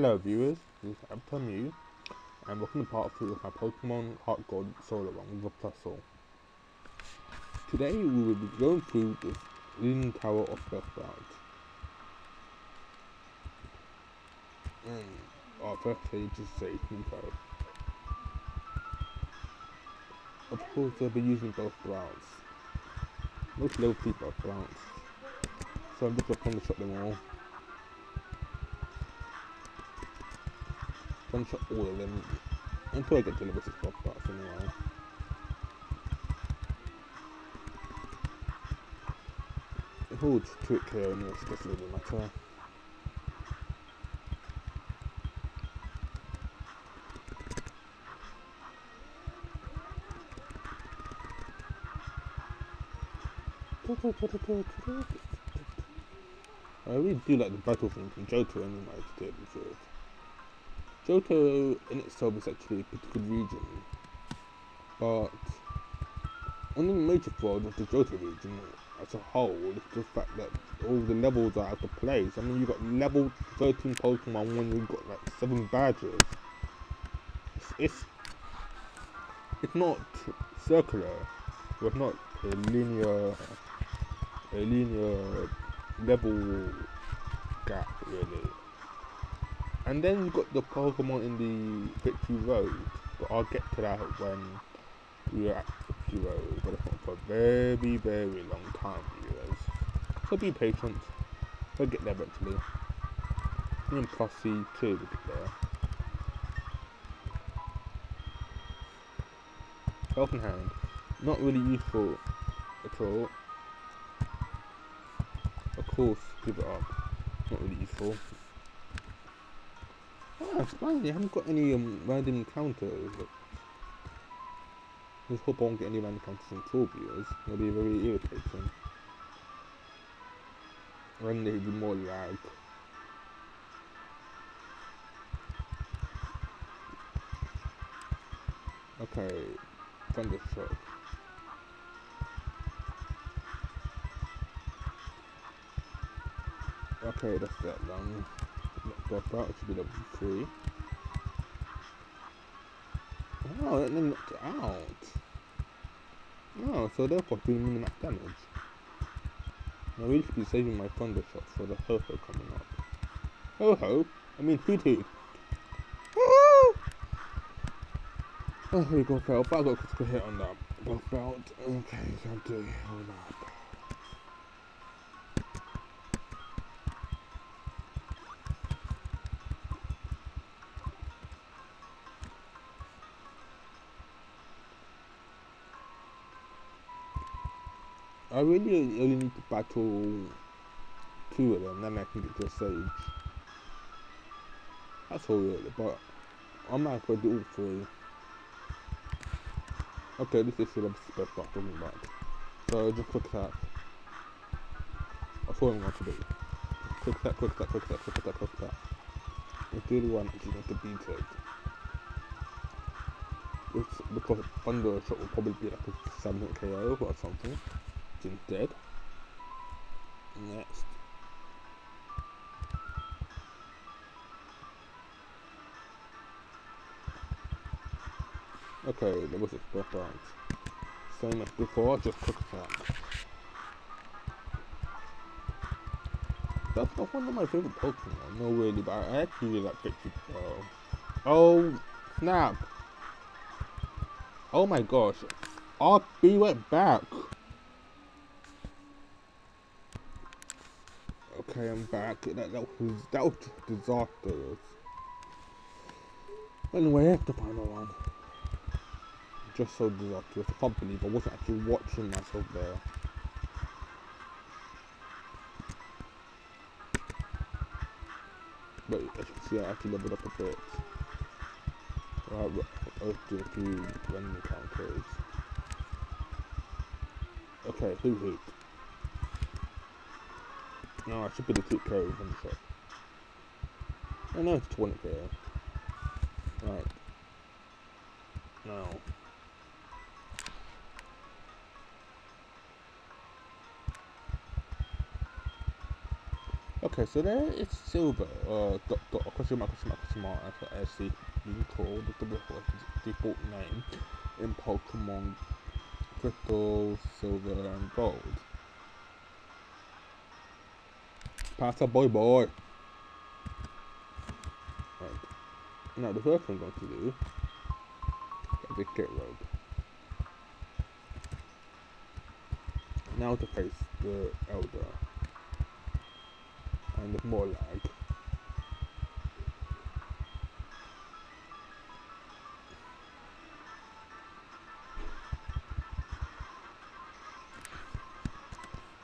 Hello viewers, this is Mew, and welcome to part 3 of my Pokemon Heart Gold solo run with Plusle. Today we will be going through the Leaning Tower of Bellsprout. And mm, our first page is Sage. Of course I'll be using both routes. Most level 3 Bellsprouts. So I'm just going to shot them all. One shot all of them until I get to level 6 boss parts anyway. The whole trick here anyway, it doesn't really matter. I really do like the battle thing from Johto anyway to do it Johto in itself is actually a pretty good region, but one of the major flaws of the Johto region as a whole is the fact that all the levels are out of place. I mean, you've got level 13 Pokemon when you've got like 7 badges. It's, it's, it's not circular, it's not a linear, a linear level gap really. And then you've got the Pokemon in the Victory Road, but I'll get to that when we're at Victory Road, but it's for a very, very long time, viewers. So be patient, we'll get there eventually. And Plus C too will get there. Helping Hand, not really useful at all. Of course, give it up, not really useful. It's fine. You haven't got any um, random encounters. Let's hope I won't get any random encounters in tour viewers. It'll be very irritating. And there'll be more lag. Okay, Thundershock. Okay, that's that done drop out, it should be level 3. Oh, that knocked it out. Oh, so therefore doing minimax damage. I should be saving my thunder shot for the Ho-Ho coming up. Ho-Ho? I mean Hoothoot. Oh, here we go, Felt. I got a critical hit on that. Go Felt. Okay, can't do it. Hold up. I really only need to battle two of them, then I can get to a stage. That's all really, but I might as well do all three. Okay, this is the best part talking about. So just quick tap. That's all I'm going to do. Quick tap, quick tap, quick tap, quick tap, quick tap. It's the one actually to beat it. It's because Thundershock will probably be like a 7 KO or something dead. Next. Okay, there was a spot round. Same as before, just quick attack. That's not one of my favorite Pokemon, no really, but I actually really like Victory Pearl. Oh, snap! Oh my gosh, RB went back! I'm back. That, that was that was disastrous. Anyway, I have the final one. Just so disastrous. Can't believe I wasn't actually watching myself there. But as you can see, I actually leveled up a bit. Right, I'll do a few random encounters. Okay, Hoothoot? No, I should be the two carries on the shot. I know it's 20 k. Right. No. Okay, so there is silver, uh, dot, dot, question mark, question mark, question mark, as the being called the default name in Pokemon Crystal, Silver, and Gold. Pass up, boy, boy. Right. Now, the first thing I'm going to do is the Gate Road. Now to face the Elder and the more lag.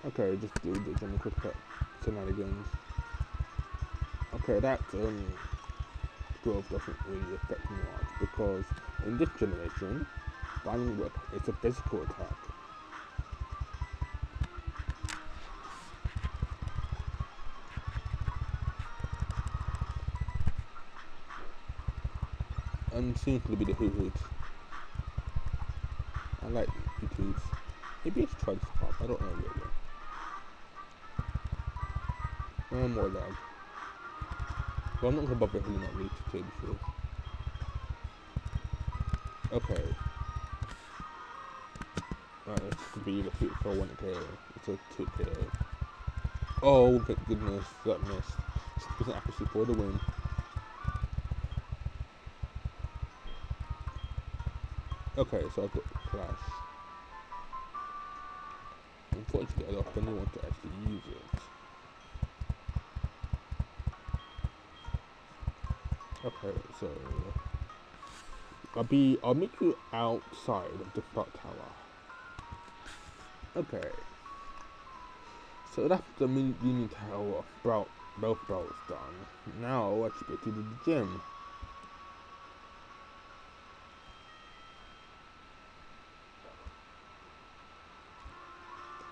Okay, just do the general quick cut Okay, that um growth doesn't really affect me much because in this generation, Diamond Whip is a physical attack. and seems to be the Hoothoot. I like Hoo Hoots. Maybe it's this pop, I don't know really. And more lag. But I'm not gonna bother healing up really to be sure. Okay. Right, this could be the hit for 1k. It's a 2k. Oh, goodness, that missed. 6% accuracy for the win. Okay, so I've got Clash. Unfortunately, I don't want to actually use it. Okay, so I'll be I'll meet you outside of the clock tower. Okay. So that's the mini tower belt both belts done. Now let's get to the gym.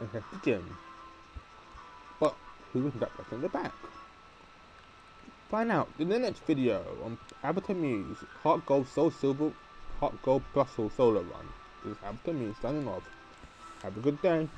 Okay, the gym. But who was that person in the back? Find out in the next video on Avatar Muse, Heart Gold Soul Silver, Heart Gold Brussels Solar Run. This is Avatar Muse signing off. Have a good day.